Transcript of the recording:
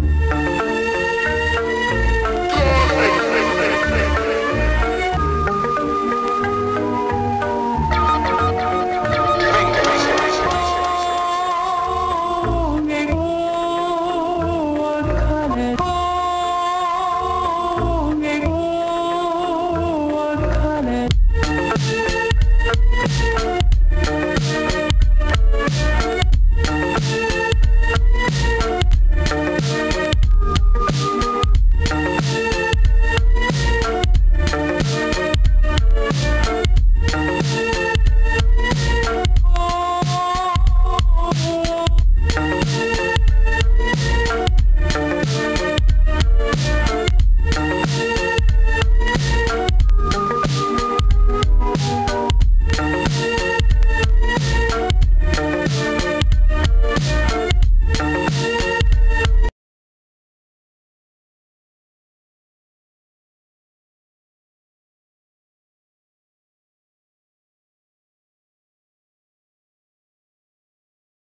Bye.